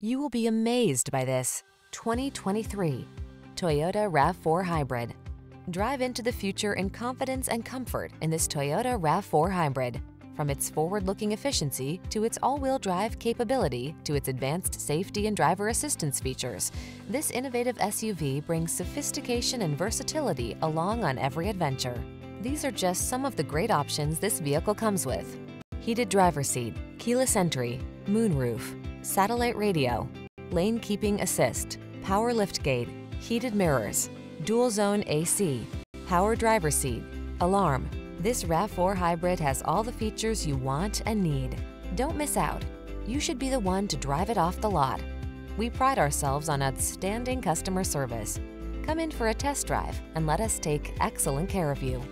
You will be amazed by this 2023 Toyota RAV4 Hybrid. Drive into the future in confidence and comfort in this Toyota RAV4 Hybrid. From its forward-looking efficiency to its all-wheel drive capability to its advanced safety and driver assistance features, this innovative SUV brings sophistication and versatility along on every adventure. These are just some of the great options this vehicle comes with. Heated driver seat, keyless entry, moonroof, satellite radio, lane keeping assist, power liftgate, heated mirrors, dual zone AC, power driver seat, alarm. This RAV4 Hybrid has all the features you want and need. Don't miss out. You should be the one to drive it off the lot. We pride ourselves on outstanding customer service. Come in for a test drive and let us take excellent care of you.